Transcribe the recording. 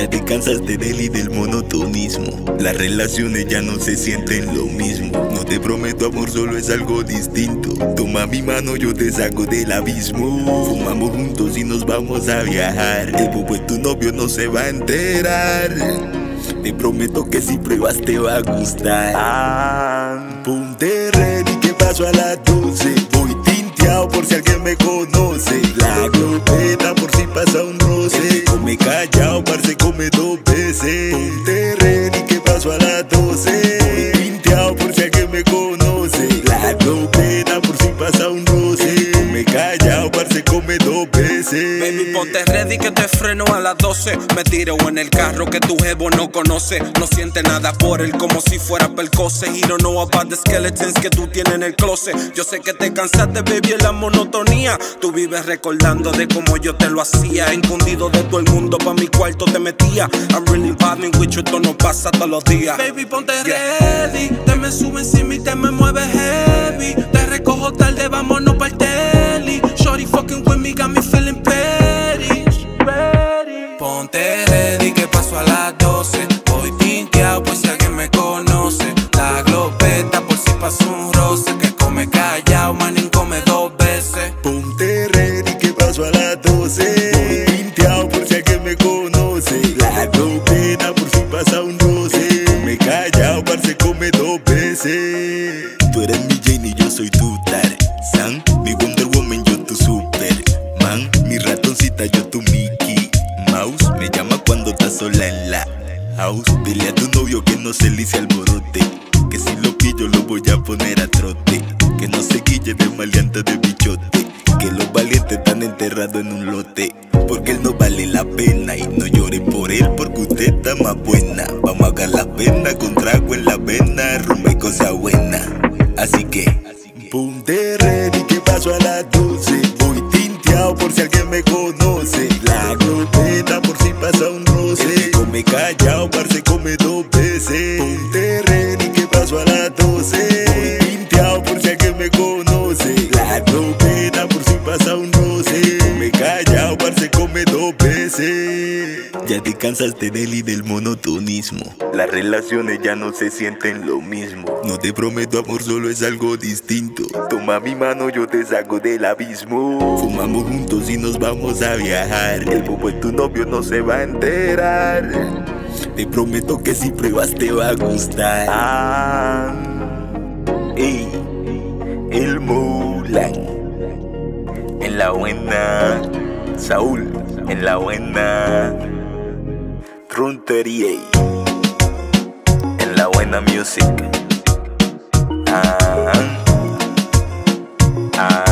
Ya te cansaste del y del monotonismo. Las relaciones ya no se sienten lo mismo. No te prometo amor, solo es algo distinto. Toma mi mano, yo te saco del abismo. Fumamos juntos y nos vamos a viajar. El bobo de tu novio no se va a enterar. Te prometo que si pruebas te va a gustar. Ah, Ponte ready que paso a las 12. Voy tinteado por si alguien me conoce. Veces. Ponte ready que paso a las 12. Voy tinteado por si alguien me conoce. La glopeta por si pasa un Baby, ponte ready que te freno a las 12. Me tiro en el carro que tu jevo no conoce. No siente nada por él como si fuera pelcoce. He don't know about the skeletons que tú tienes en el closet. Yo sé que te cansaste, baby, en la monotonía. Tú vives recordando de cómo yo te lo hacía. Escondido de todo el mundo, pa' mi cuarto te metía. I'm really vibing with you, esto no pasa todos los días. Baby, ponte ready. Te me sube encima y te me mueve heavy. Paso a las 12. Voy pinteado por si alguien me conoce. La glopeta por si pasa un roce. Me callado, parce, come dos veces. Tú eres mi Jane y yo soy tu Tarzan. Mi Wonder Woman, yo tu Superman. Mi ratoncita, yo tu Mickey Mouse. Me llama cuando estás sola en la house. Dile a tu novio que no se lice alborote. Que si lo pillo lo voy a poner a trote. Que no se guille de maleante de bichote. Que los valientes están enterrados en un lote. Porque él no vale la pena. Y no llore por él porque usted está más buena. Vamos a hacer la pena con trago en la vena. Rumba y cosa buena. Así que, ponte ready que paso a las 12. Voy tinteado por si alguien me conoce. La glopeta por si pasa un roce. Come callado, parce, come dos veces. Ponte ready que paso a las 12. Ya te cansaste del y del monotonismo. Las relaciones ya no se sienten lo mismo. No te prometo amor, solo es algo distinto. Toma mi mano, yo te saco del abismo. Fumamos juntos y nos vamos a viajar. El bobo de tu novio no se va a enterar. Te prometo que si pruebas te va a gustar. Ah, ey, el Mulan. En la buena, Saúl en la buena. Run 38 en la buena music. Ah, ah.